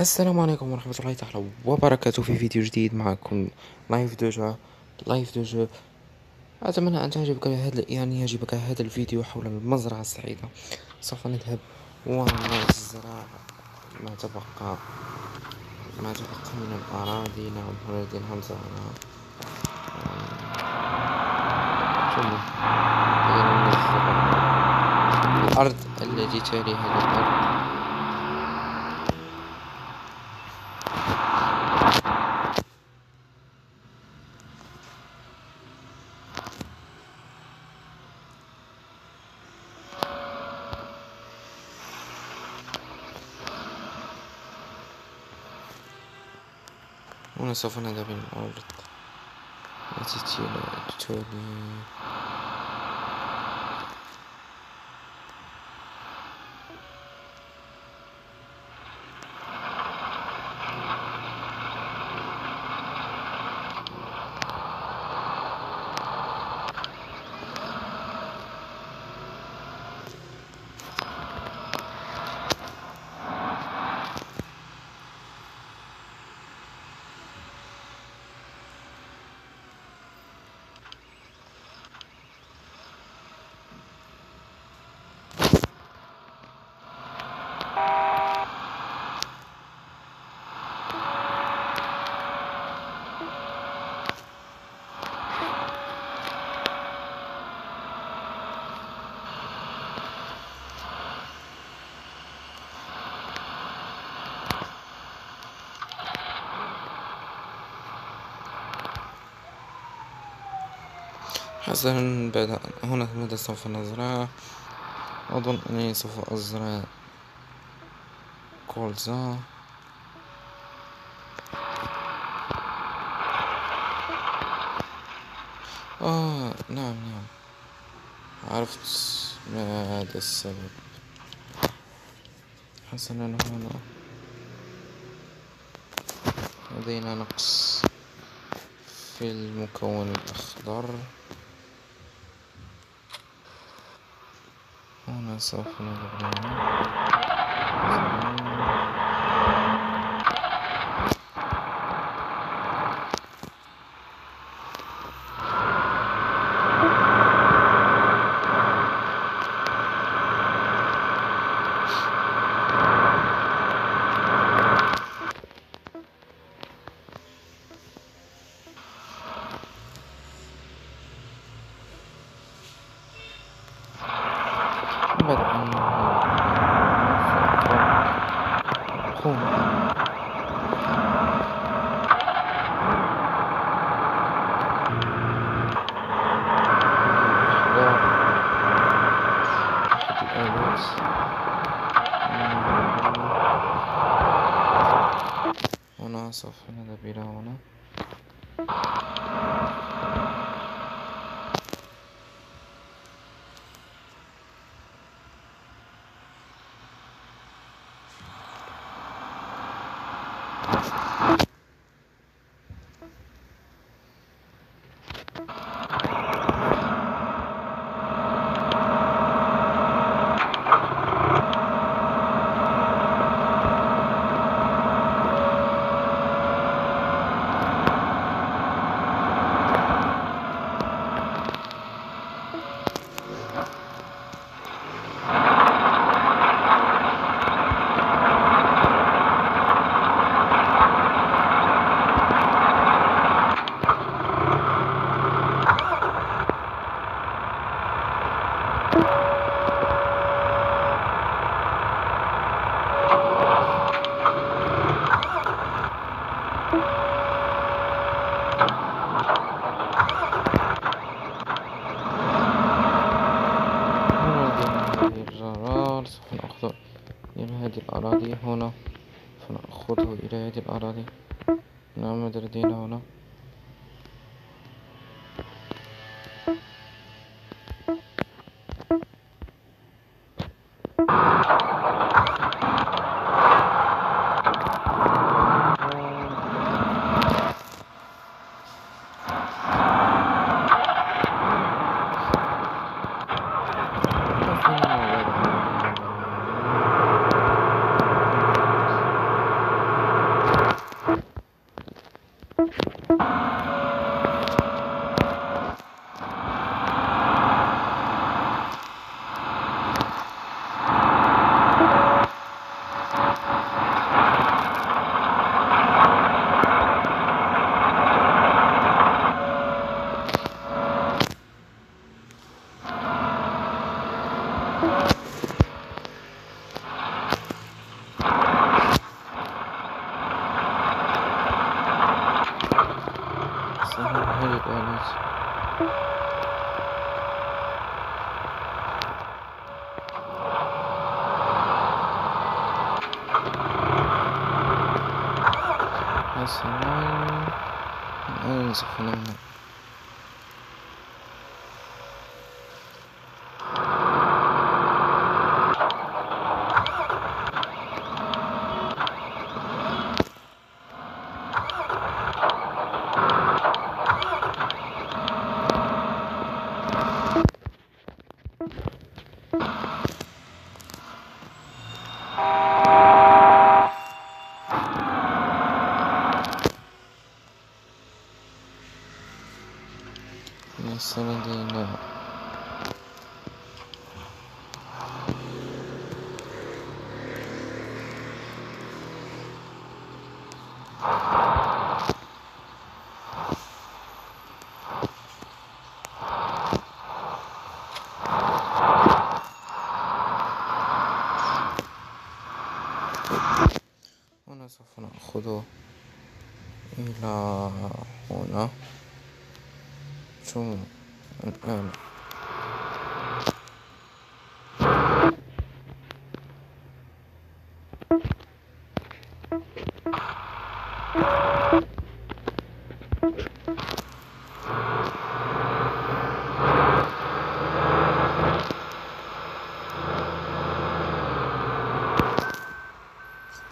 السلام عليكم ورحمة الله تعالى وبركاته في فيديو جديد معكم لايف دوجا لايف دوجا أتمنى أن تعجبك هذا يعني يعجبك هذا الفيديو حول المزرعة السعيدة سوف نذهب ونزرع ما تبقى ما تبقى من الأراضي نعم هنا لدينا ثم الأرض التي تلي هذه الأرض هنا سوف نذهب إلى الأرض التي تلي حسنا بعد هنا ماذا سوف نزرع. أظن أنني سوف أزرع كولزا. آه نعم نعم. عرفت ما هذا السبب. حسنا هنا. لدينا نقص في المكون الأخضر. هنا سوف نضغط هنا سوف نذهب إلى هنا الجرار سوف نأخذ إلى هذه الأراضي هنا. فنأخذه إلى هذه الأراضي. نعم ماذا لدينا هنا. حسنا أين سوف نبدأ ليس لدينا هنا سوف نأخذ إلى هنا ثم الآن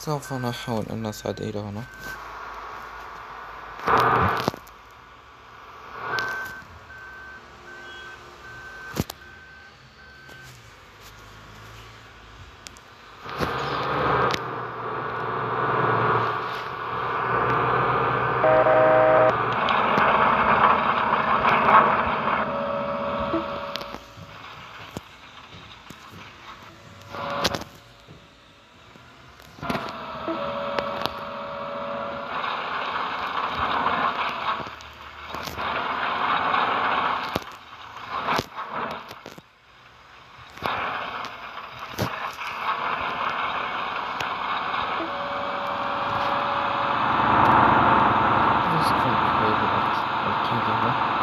سوف نحاول أن نصعد إلى هنا سوف نحاول القادمة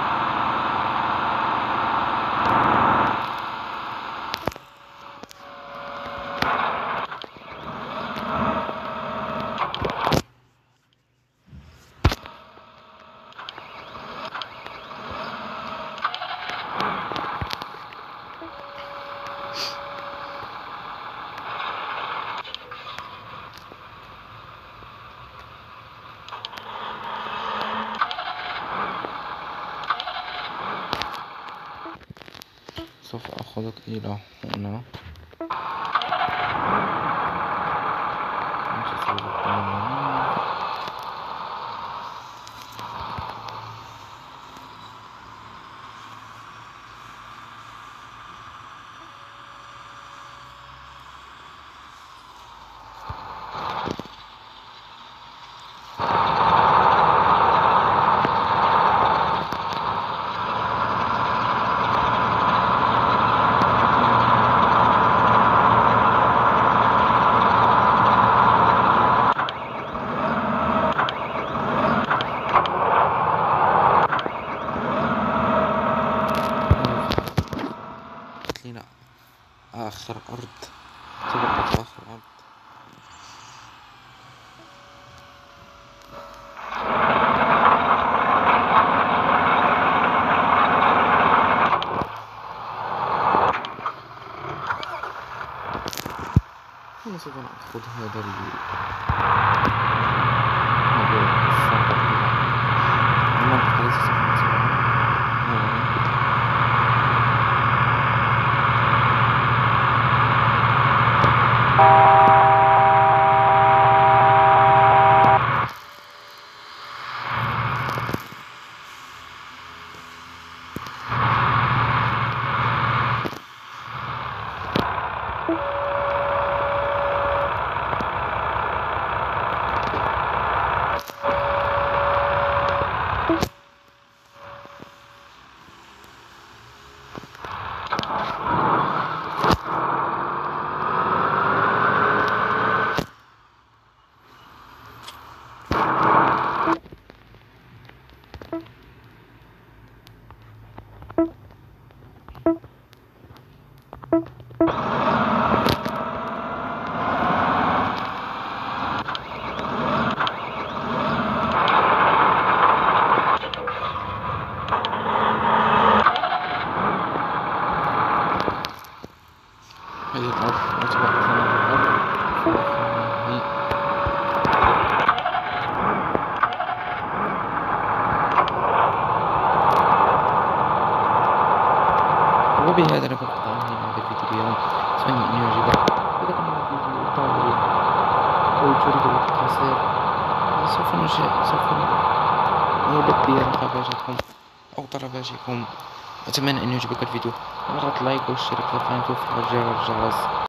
سوف أخذك إلى هنا. أنا سوف نأخذ هذا ال هذا السفر وبهذا نكون قد انهينا هذا الفيديو اليوم اتمنى ان يعجبك اذا كان الفيديو طويل أو تريد وقت قصير سوف نشاء سوف نلبي رغباتكم أو طلباتكم اتمنى ان يعجبك الفيديو اضغط لايك واشترك في القناة وفعل زر الجرس